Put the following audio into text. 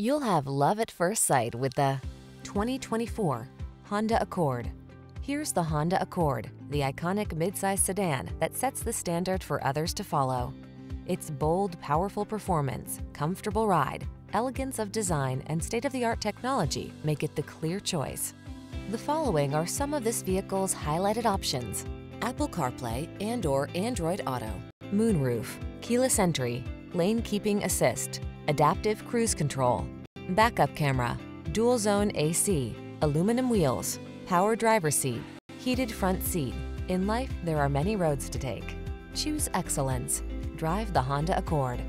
You'll have love at first sight with the 2024 Honda Accord. Here's the Honda Accord, the iconic midsize sedan that sets the standard for others to follow. Its bold, powerful performance, comfortable ride, elegance of design, and state-of-the-art technology make it the clear choice. The following are some of this vehicle's highlighted options. Apple CarPlay and or Android Auto, moonroof, keyless entry, lane keeping assist, adaptive cruise control, backup camera, dual zone AC, aluminum wheels, power driver seat, heated front seat. In life, there are many roads to take. Choose excellence. Drive the Honda Accord.